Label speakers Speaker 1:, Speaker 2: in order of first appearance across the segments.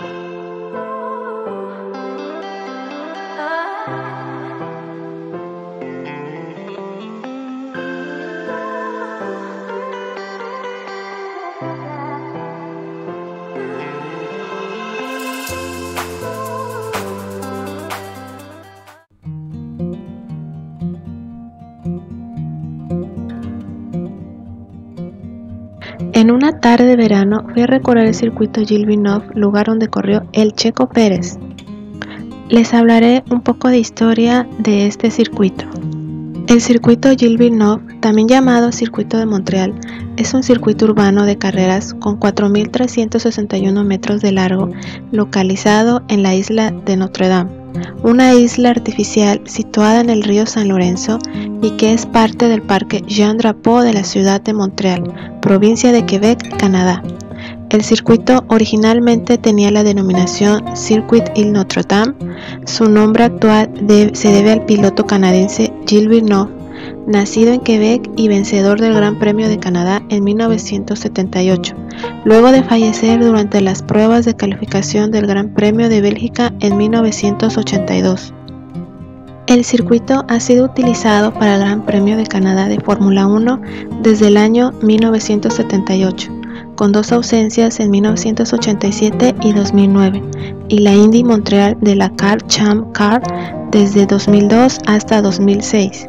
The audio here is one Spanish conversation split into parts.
Speaker 1: En una tarde de verano fui a recorrer el circuito Villeneuve, lugar donde corrió el Checo Pérez. Les hablaré un poco de historia de este circuito. El circuito Villeneuve, también llamado Circuito de Montreal, es un circuito urbano de carreras con 4.361 metros de largo, localizado en la isla de Notre Dame una isla artificial situada en el río San Lorenzo y que es parte del Parque Jean Drapeau de la ciudad de Montreal, provincia de Quebec, Canadá. El circuito originalmente tenía la denominación Circuit Île Notre Dame. Su nombre actual se debe al piloto canadiense Gilles Villeneuve, nacido en Quebec y vencedor del Gran Premio de Canadá en 1978, luego de fallecer durante las pruebas de calificación del Gran Premio de Bélgica en 1982. El circuito ha sido utilizado para el Gran Premio de Canadá de Fórmula 1 desde el año 1978, con dos ausencias en 1987 y 2009, y la Indy Montreal de la Car Champ Car desde 2002 hasta 2006.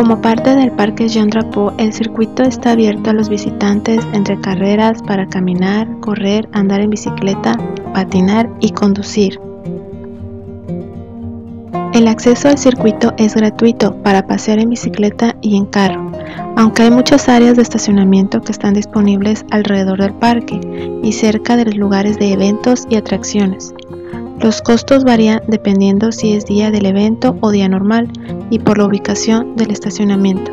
Speaker 1: Como parte del Parque Jean Drapeau, el circuito está abierto a los visitantes entre carreras para caminar, correr, andar en bicicleta, patinar y conducir. El acceso al circuito es gratuito para pasear en bicicleta y en carro, aunque hay muchas áreas de estacionamiento que están disponibles alrededor del parque y cerca de los lugares de eventos y atracciones. Los costos varían dependiendo si es día del evento o día normal y por la ubicación del estacionamiento.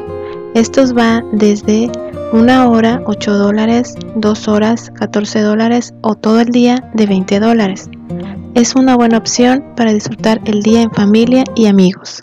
Speaker 1: Estos van desde una hora 8 dólares, 2 horas 14 dólares o todo el día de 20 dólares. Es una buena opción para disfrutar el día en familia y amigos.